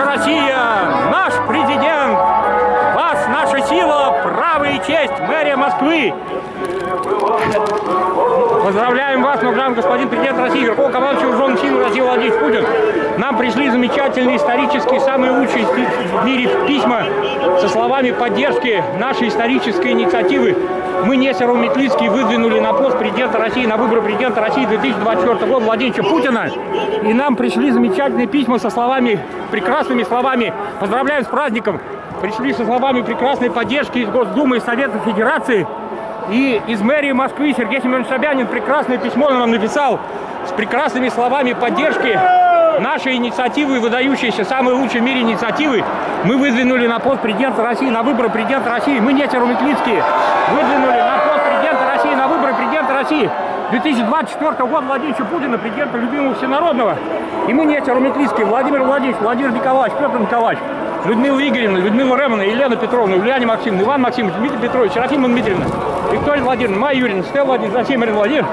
Наша Россия, наш президент, вас наша сила, право и честь, мэрия Москвы. Поздравляем вас, уважаемый господин президент России, Верховный командующий вооруженных сил России Владимир Путин. Нам пришли замечательные исторические, самые лучшие в мире письма со словами поддержки нашей исторической инициативы. Мы, Несеров Метлицкий, выдвинули на пост президента России, на выборы президента России 2024 года Владимировича Путина. И нам пришли замечательные письма со словами, прекрасными словами «Поздравляем с праздником!» Пришли со словами прекрасной поддержки из Госдумы и Совета Федерации. И из мэрии Москвы Сергей Семенович Собянин прекрасное письмо нам написал с прекрасными словами поддержки нашей инициативы, выдающейся, самой лучшей в мире инициативы. Мы выдвинули на пост президента России, на выборы президента России. Мы, Нестеру Метлицкие, выдвинули на пост президента России, на выборы президента России 2024 года Владимировича Путина, президента любимого всенародного. И мы, Нестеру Метлицкие, Владимир Владимирович, Владимир Николаевич, Петр Николаевич, Людмила Игоревна, Людмила Ремовна, Елена Петровна, Ульяна Максимовна, Иван Максимович, Дмитрий Петрович, Серафима Дмитриевна, Виктория Владимировна, Майя Юрьевна, Стелла Владимировна, Владимир Владимир.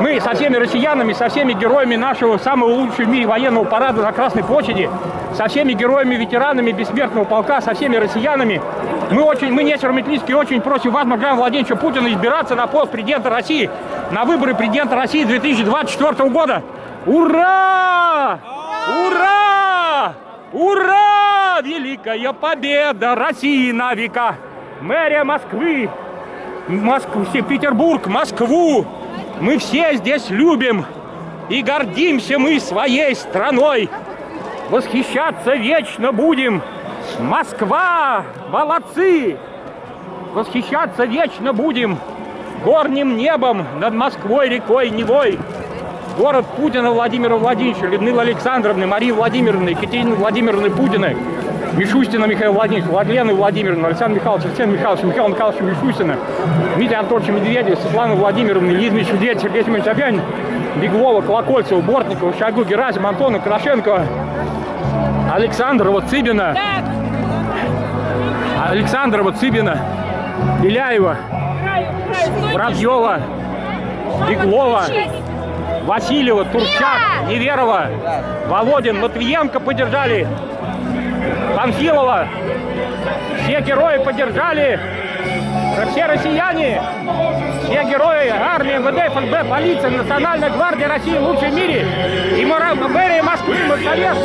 Мы со всеми россиянами, со всеми героями нашего самого лучшего в мире военного парада на Красной площади, со всеми героями, ветеранами бессмертного полка, со всеми россиянами. Мы очень, мы, Несер Метлицкий, очень просим вас, Маргарита Владимировича Путина, избираться на пост президента России, на выборы президента России 2024 года. Ура! Ура! Ура! Великая победа России на века! Мэрия Москвы, Москву, Петербург, Москву. Мы все здесь любим и гордимся мы своей страной. Восхищаться вечно будем. Москва, молодцы! Восхищаться вечно будем горним небом над Москвой, рекой, Невой. Город Путина Владимира Владимировича, Людмилы Александровны, Марии Владимировны, Екатерины Владимировны Путиной, Мишустина Михаила Владимировича, Владлены Владимировны, Александра Михайловича, Арсения Михайловича, Михаила Михайловича Мишустина, Дмитрия Анатольевича Медведева, Светланы Владимировны, Лизы Медведева, Сергея Семеновича Собянин, Беглова, Колокольцева, Бортникова, Шагу, Герасим, Антона, Крашенко, Александрова, Цыбина, Александрова, Цыбина, Беляева, Воробьева, Беглова, Васильева, Турчак, Неверова, Володин, Матвиенко поддержали, Панфилова. Все герои поддержали, все россияне, все герои армии, МВД, ФСБ, полиция, Национальная гвардия России лучшей в мире. И мэрия Москвы, Моссовет,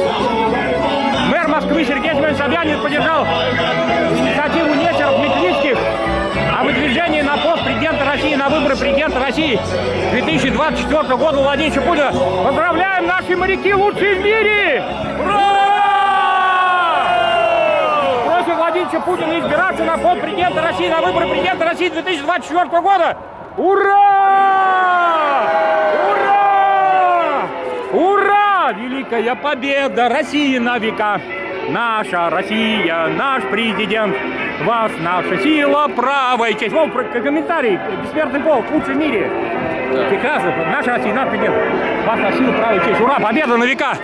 мэр Москвы Сергей Семенович Собянин поддержал инициативу Несеров, Метлицких о выдвижении на пост президента России, на выборы президента России 2024 года Владимировича Путина. Поздравляем наши моряки лучшие в мире! Ура! Просим Владимировича Путина избираться на пост президента России, на выборы президента России 2024 года. Ура! Ура! Ура! Великая победа России на века! Наша Россия, наш президент, вас наша сила, право и честь. Вот комментарий, бессмертный полк, лучший в мире. Прекрасно, наша Россия, наш президент, вас наша сила, право и честь. Ура, победа на века!